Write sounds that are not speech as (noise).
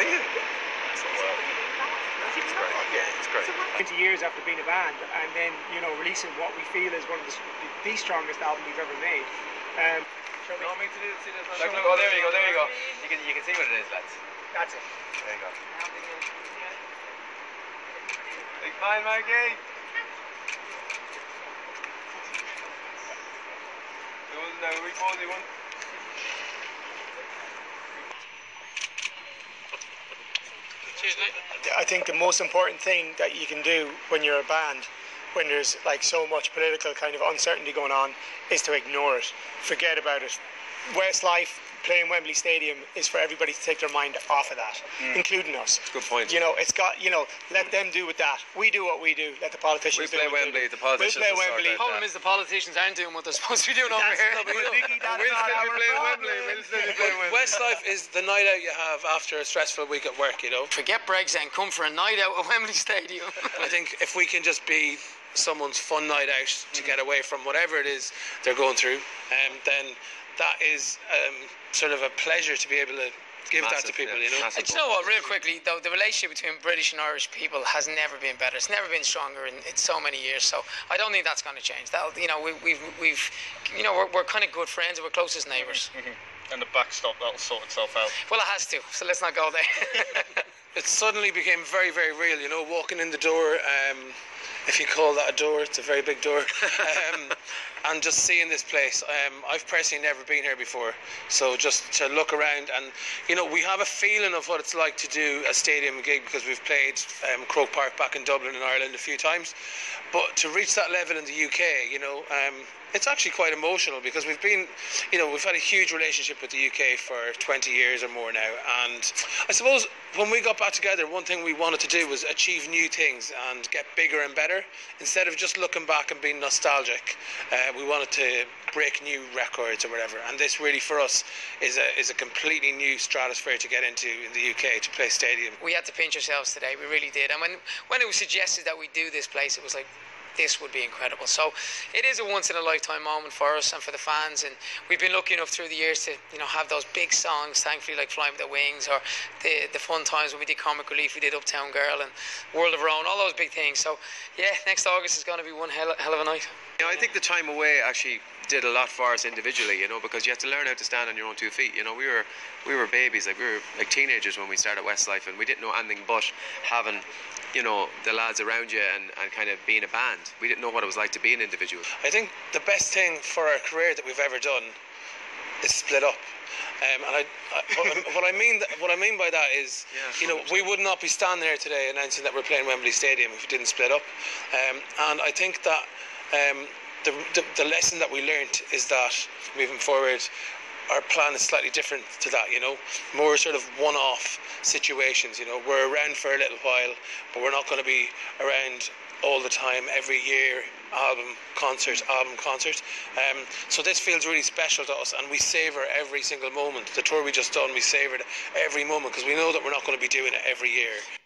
together a minute. Are you? Yeah, it's great. 20 years after being a band and then you know releasing what we feel is one of the, the strongest album we've ever made um, No, me to do, to do, look, look, oh, there you go, there you go. You can, you can see what it is, lads. that's it There you go. Big smile, Maggie. Doing the wee cozy one. I think the most important thing that you can do when you're a band, when there's like so much political kind of uncertainty going on, is to ignore it. Forget about it. Westlife playing Wembley Stadium is for everybody to take their mind off of that, including us. Good point. You know, it's got you know, let them do with that. We do what we do. Let the politicians We play what Wembley, do. the politicians We'll play Wembley. that. problem is the politicians aren't doing what they're supposed to be doing over here. the that's We'll not still be playing. Wembley. We'll still be playing Wembley. Westlife is the night out you have after a stressful week at work, you know. Forget Brexit and come for a night out at Wembley Stadium. I think if we can just be someone's fun night out to get away from whatever it is they're going through, um, then that is um, sort of a pleasure to be able to give that to people, yeah, you know. massive. And do you know what, real quickly, though, the relationship between British and Irish people has never been better. It's never been stronger in, in so many years. So I don't think that's going to change. That you know, we, we've we've you know, we're, we're kind of good friends. We're closest neighbours. (laughs) And the backstop, that'll sort itself out. Well, it has to. So let's not go there. (laughs) It suddenly became very, very real, you know, walking in the door, um, if you call that a door, it's a very big door, um, and just seeing this place. Um, I've personally never been here before, so just to look around and, you know, we have a feeling of what it's like to do a stadium gig because we've played um, Croke Park back in Dublin in Ireland a few times, but to reach that level in the UK, you know, um, it's actually quite emotional because we've been, you know, we've had a huge relationship with the UK for 20 years or more now. And I suppose when we got back together, one thing we wanted to do was achieve new things and get bigger and better. Instead of just looking back and being nostalgic, uh, we wanted to break new records or whatever. And this really for us is a, is a completely new stratosphere to get into in the UK to play stadium. we had to pinch ourselves today. We really did. And when when it was suggested that we do this place, it was like. This would be incredible. So, it is a once in a lifetime moment for us and for the fans. And we've been lucky enough through the years to, you know, have those big songs. Thankfully, like "Flying Without Wings" or the the fun times when we did Comic Relief, we did Uptown Girl and World of Our Own, all those big things. So, yeah, next August is going to be one hell, hell of a night. You know, I think the time away actually did a lot for us individually, you know, because you had to learn how to stand on your own two feet. You know, we were we were babies, like we were like teenagers when we started Westlife, and we didn't know anything but having, you know, the lads around you and, and kind of being a band. We didn't know what it was like to be an individual. I think the best thing for our career that we've ever done is split up. Um, and I, I what, what I mean what I mean by that is, (laughs) Yeah, you know, we would not be standing here today announcing that we're playing Wembley Stadium if we didn't split up. Um, and I think that um, the, the the lesson that we learnt is that moving forward, our plan is slightly different to that. You know, more sort of one-off situations. You know, we're around for a little while, but we're not going to be around all the time, every year, album, concert, album, concert. Um, so this feels really special to us, and we savour every single moment. The tour we just done, we savoured every moment because we know that we're not going to be doing it every year.